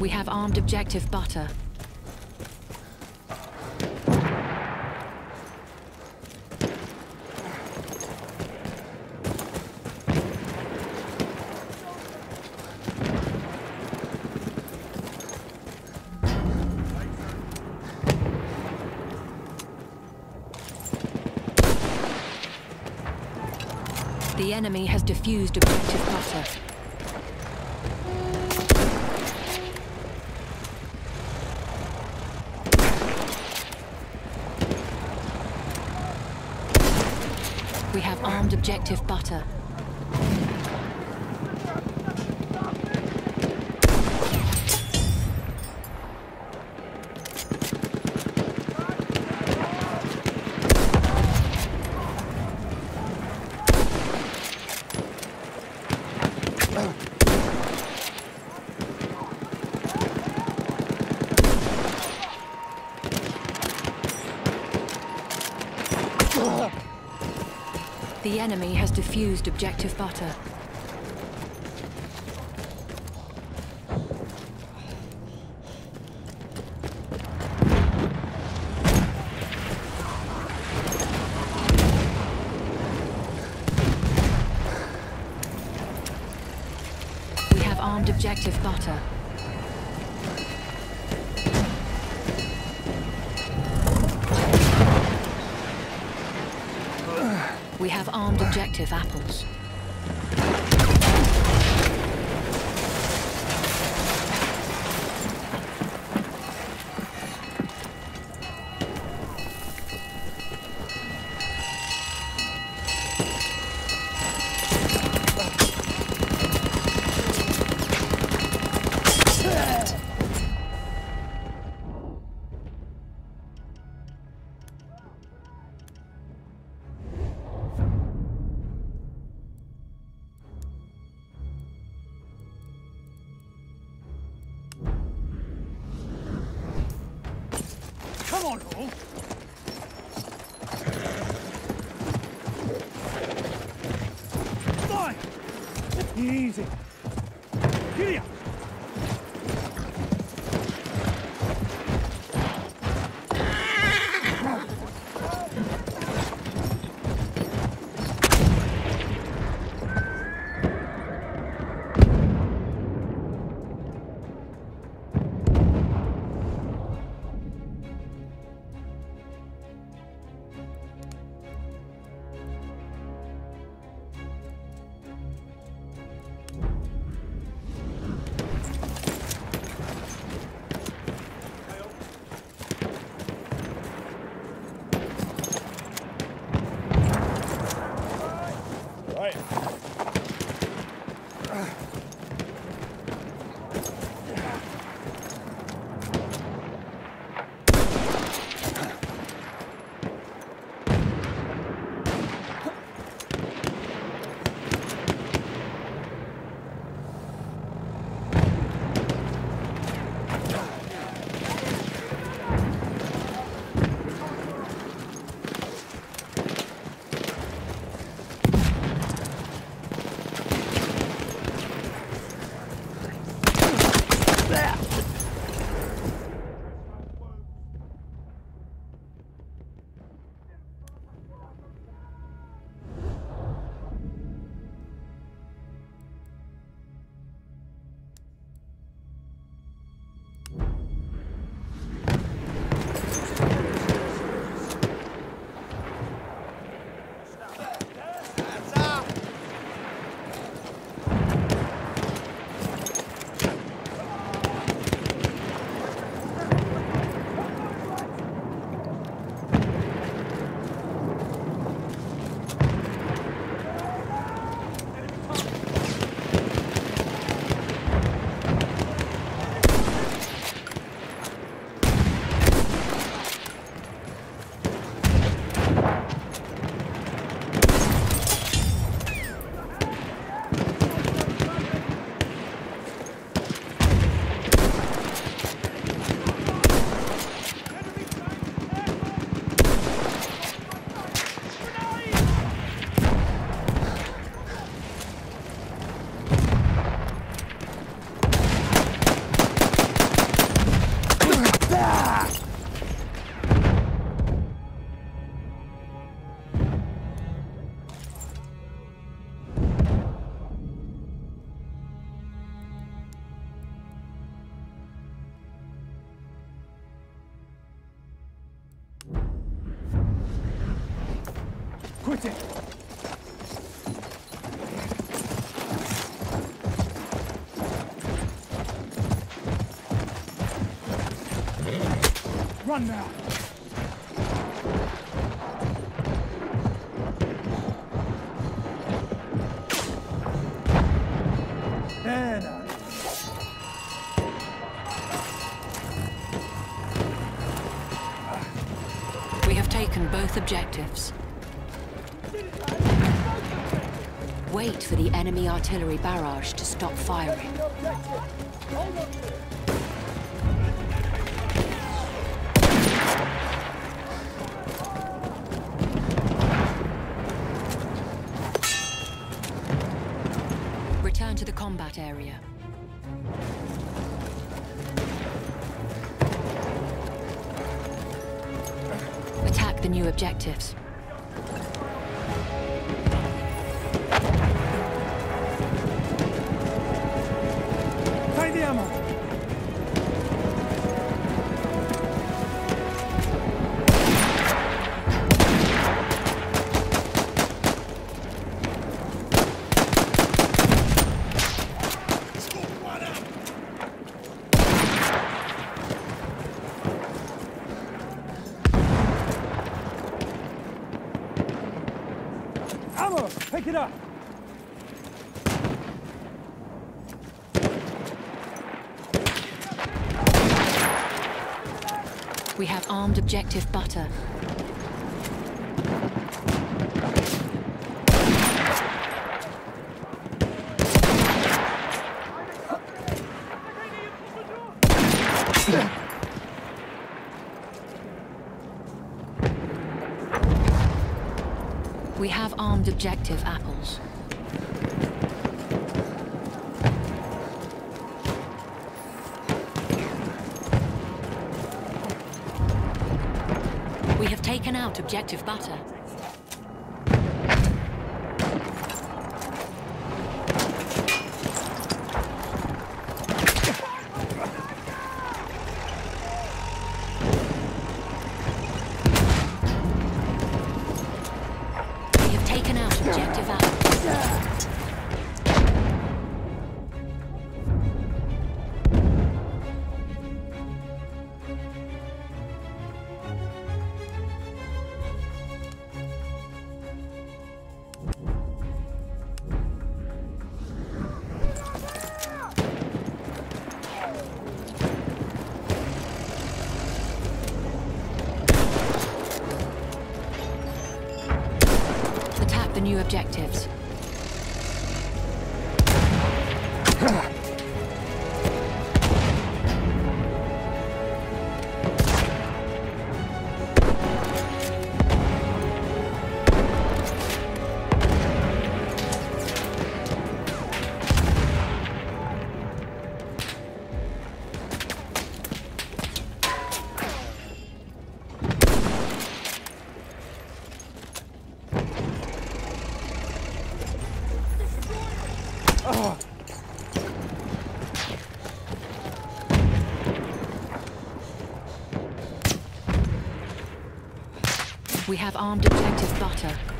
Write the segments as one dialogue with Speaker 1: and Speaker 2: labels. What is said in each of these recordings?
Speaker 1: We have armed objective butter. The enemy has defused objective butter. We have armed objective butter. The enemy has defused objective butter. We have armed objective butter. We have armed objective apples.
Speaker 2: Easy. Giddy up. Right. Quit it! Run now! There.
Speaker 1: We have taken both objectives. Wait for the enemy artillery barrage to stop firing. Return to the combat area. Attack the new objectives.
Speaker 2: Ammo! Pick it up!
Speaker 1: We have armed objective butter. We have armed objective apples. We have taken out objective butter. New objectives. We have armed objective butter.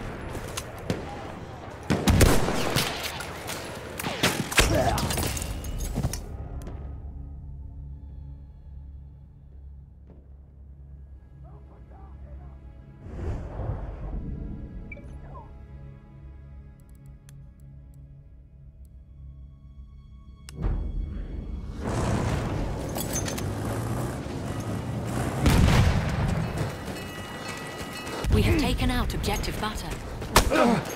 Speaker 1: Taken out objective butter.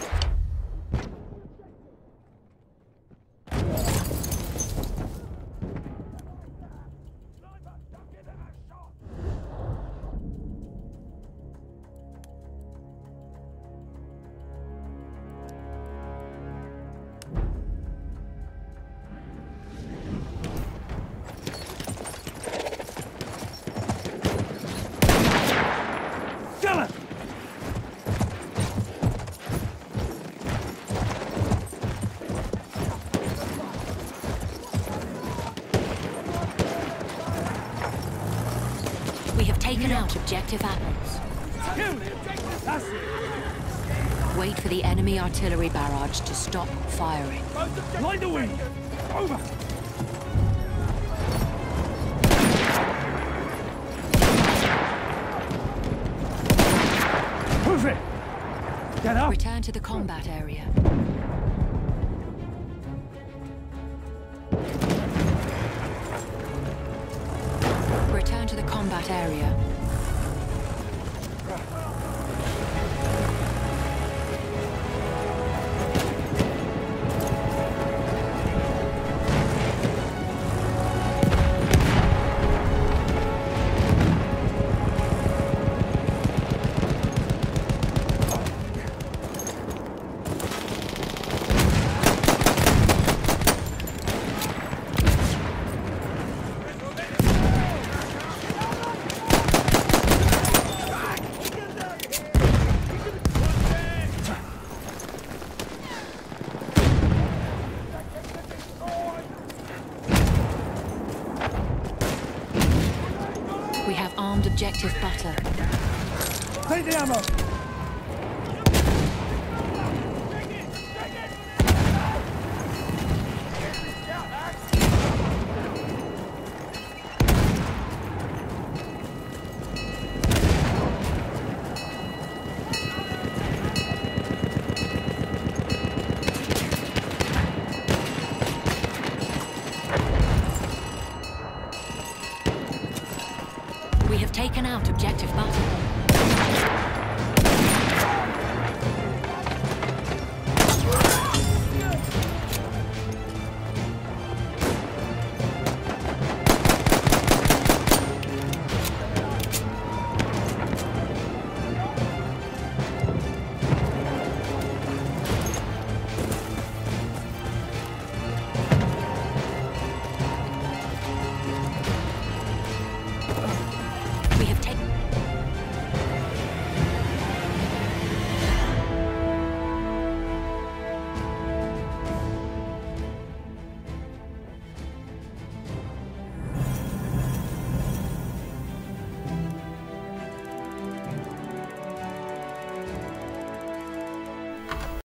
Speaker 1: Objective apples.
Speaker 2: Kill it! That's it!
Speaker 1: Wait for the enemy artillery barrage to stop firing.
Speaker 2: Line the wing! Over! Move it! Get up!
Speaker 1: Return to the combat area. Return to the combat area. Objective butter.
Speaker 2: Take the ammo!